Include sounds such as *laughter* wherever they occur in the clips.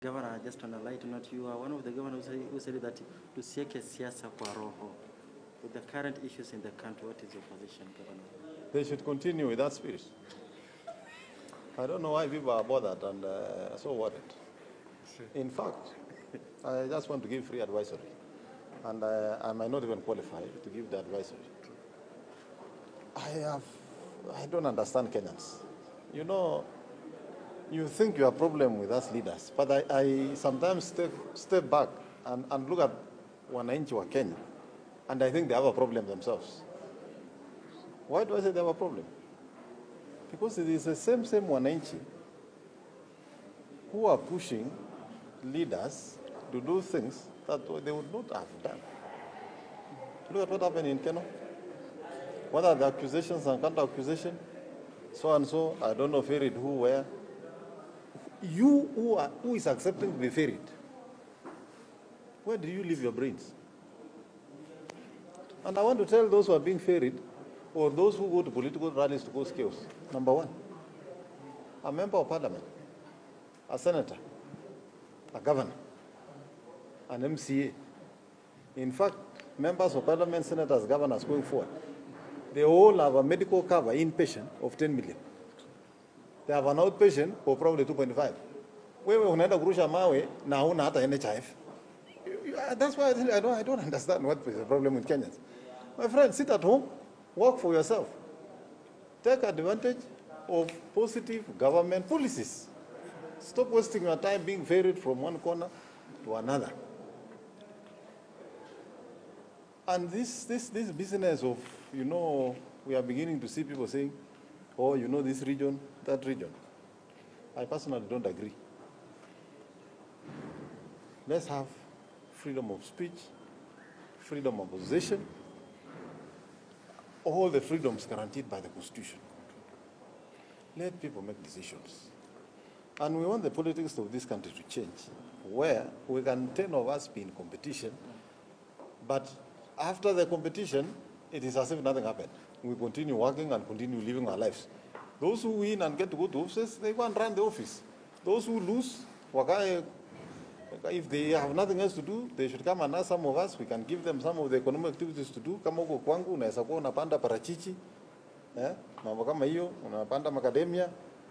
Governor, I just on a light note, you are one of the governors who who said that tusieke siasa kwa roho. With the current issues in the country, what is your position, Governor? They should continue with that spirit. I don't know why people are bothered and uh, so worried. In fact, I just want to give free advisory, and uh, I might not even qualify to give the advisory. I have, I don't understand Kenyans. You know, you think you have a problem with us leaders, but I, I sometimes step, step back and, and look at wananchi wa Kenya, and I think they have a problem themselves. Why do I say they have a problem? Because it is the same same wananchi who are pushing leaders to do things that they would not have done. Look at what happened in Kenya. What are the accusations and counter accusation? So and so, I don't know ferried who where. You who, are, who is accepting to be ferried, where do you leave your brains? And I want to tell those who are being ferried, or those who go to political rallies to cause chaos. Number one, a member of parliament, a senator, a governor, an MCA. In fact, members of parliament, senators, governors going forward, they all have a medical cover inpatient of 10 million. They have an outpatient for probably 2.5. Wewe unaenda kurusha mawe na huna hata NHIF. That's why I, I, don't, I don't *laughs* understand what is the problem with Kenyans. My friend, sit at home, work for yourself. Take advantage of positive government policies. Stop wasting your time being ferried from one corner to another. And this, this, this business of, you know, we are beginning to see people saying, oh, you know, this region, that region. I personally don't agree. Let's have freedom of speech, freedom of association, all the freedoms guaranteed by the Constitution. Let people make decisions. And we want the politics of this country to change, where we can 10 of us be in competition, but after the competition, it is as if nothing happened. We continue working and continue living our lives. Those who win and get to go to offices, they go and run the office. Those who lose, if they have nothing else to do, they should come and ask some of us. We can give them some of the economic activities to do. Kama uko kwangu, unaweza kuwa unapanda parachichi, eh, mambo kama hiyo, unapanda macadamia,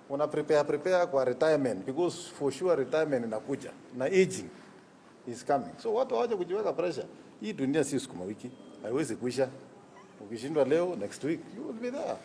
una prepare prepare kwa retirement because for sure retirement inakuja na aging is coming. So watu hawaje kujiweka pressure. Hii dunia si sukuma wiki, haiwezi kuisha. Ukishindwa leo, next week you will be there.